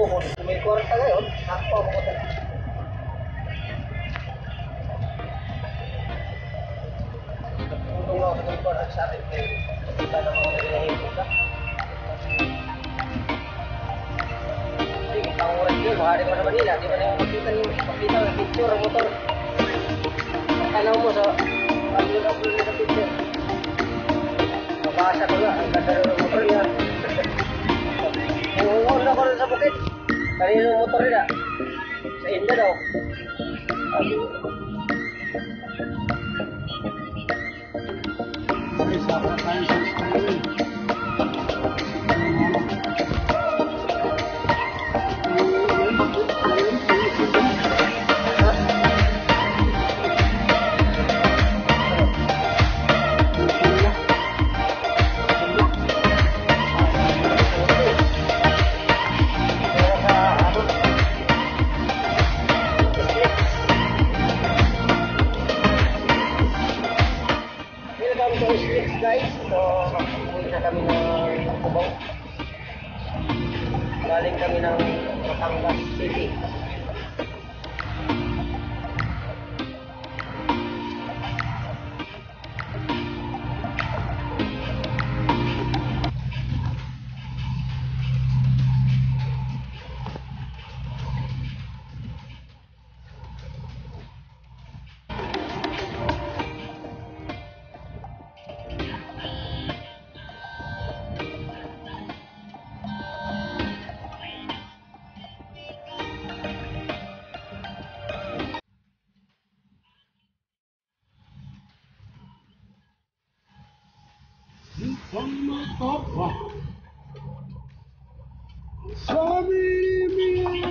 puhon. Kung may kwarta ngayon, ako ako ko Tulong ako ng kwarta sa atin. Kita na mga nagahihintay ka. Hindi, ang oras yun, mahari mo sa Manila. Di ba na yung makita niyo, makita ng picture, ang motor. Tanaw mo sa upload-upload na sa picture. Mabasa ko nga, ang ganda. Kanino yung motor nila? Sa India daw. Sabi, Pero Sabi niya,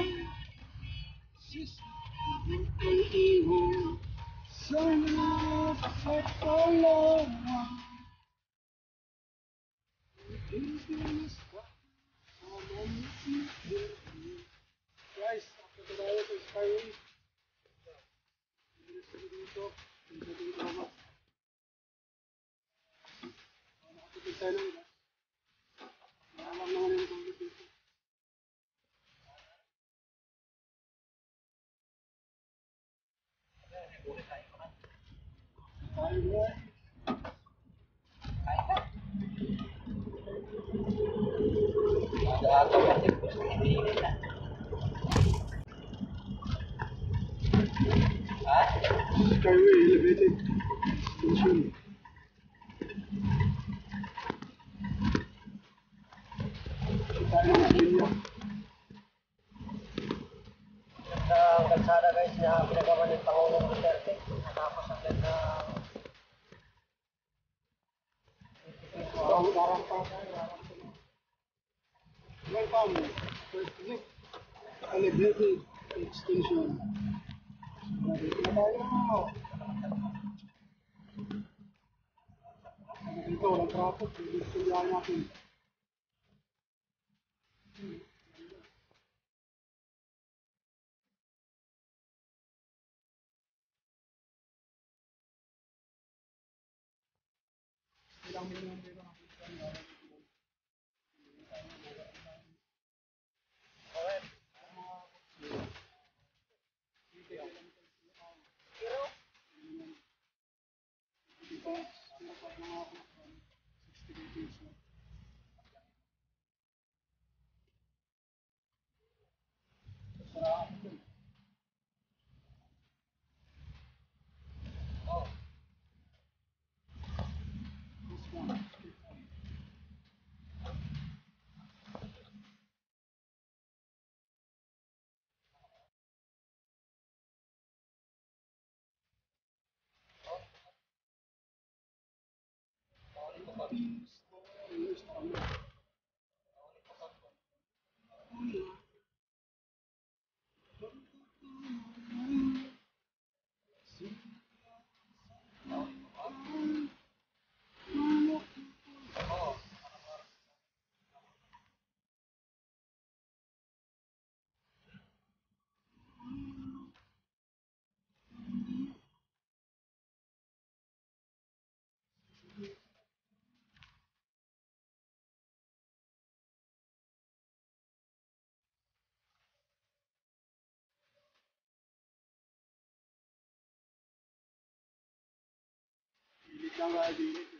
sana sa palawa. Guys, ako tayo sa Skyway. Dito, dito dito ako. Nakatipid tayo ng gas. Alam naman yung tubig dito. Skyway elevated station. Tayo ng linya. Sa kalsada guys na pinagawa ng Pangulong Duterte. Natapos ang ganda. Parang parang parang Welcome. First click. Elevated extension. Dito na tayo. Dito, walang traffic. Dito yung natin. abused 将来你一是